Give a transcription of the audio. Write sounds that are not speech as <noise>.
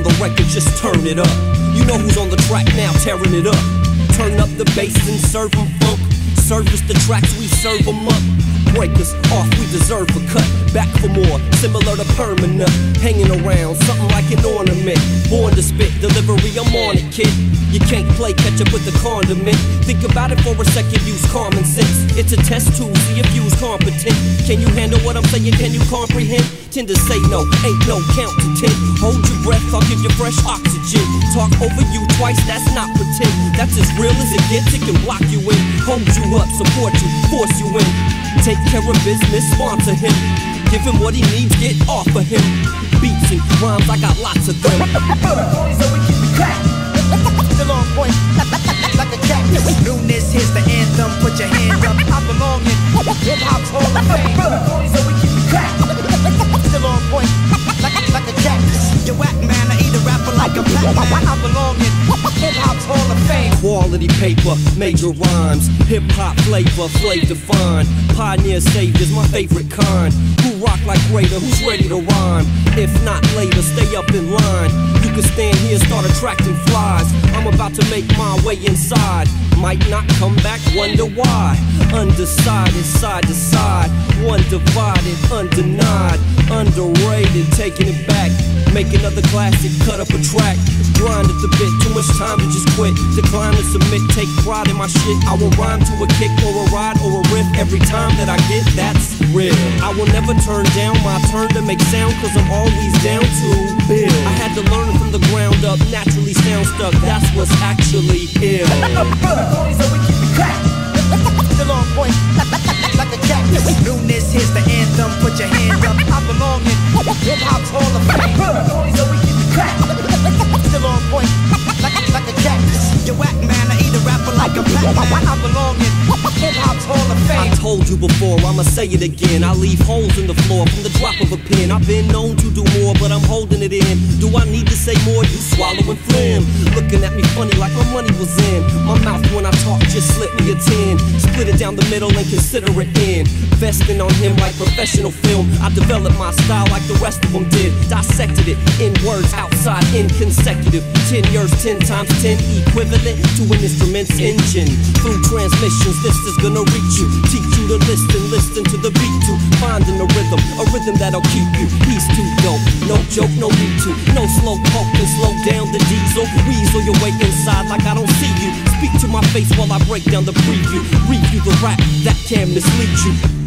on the record, just turn it up. You know who's on the track now, tearing it up. Turn up the bass and serve them funk. Service the tracks, we serve them up. Break us off, we deserve a cut. Back for more, similar to permanent. Hanging around, something like an ornament. Born to spit, delivery, I'm on it, kid. You can't play catch up with the condiment. Think about it for a second, use common sense. It's a test to see if you's competent. Can you handle what I'm saying? Can you comprehend? Tend to say no, ain't no count to ten. Hold your breath, I'll give you fresh oxygen. Talk over you twice, that's not pretend. That's as real as it gets, it can block you in. Hold you up, support you, force you in. Take care of business, sponsor him. Give him what he needs, get off of him. Beats and rhymes, I got lots of them. Still on point, like a cactus. Newness, here's the anthem. Put your hand up, I belong in hip hop's hall of fame. So we keep crack. Still on point, like, like a cactus. You whack man, I eat a rapper like a Pac-Man. I belong in Quality paper, major rhymes, hip hop flavor, flavor defined. Pioneer saviors, my favorite kind. Who rock like Raider, who's ready to rhyme? If not later, stay up in line. You can stand here, start attracting flies. I'm about to make my way inside. Might not come back, wonder why. Undecided, side to side. One divided, undenied. Underrated, taking it back. Make another classic, cut up a track. Grind at the bit, too much time to just quit. Decline to submit, take pride in my shit. I will rhyme to a kick or a ride or a riff every time that I get that's real. I will never turn down my turn to make sound, cause I'm always down to build. I had to learn from the ground up, naturally sound stuck, that's what's actually ill. <laughs> I belong in hall of I told you before, I'ma say it again. I leave holes in the floor from the drop of a pin. I've been known to do more, but I'm holding it in. Do I need to say more? You swallow and phlegm. Looking at me funny like my money was in. My mouth when I talk just slip me a 10. Split it down the middle and consider it in. Vesting on him like professional film. I developed my style like the rest of them did. Dissected it in words outside in consecutive. 10 years, 10 times 10, equivalent to an instrument's engine. Through transmissions, this is gonna reach you. Teach you to listen, listen to the beat to finding a rhythm, a rhythm that'll keep you. He's too dope, no joke, no need to. No slow poke and slow down the diesel. Weasel your way inside like I don't see you. Speak to my face while I break down the preview. Review the rap that can mislead you.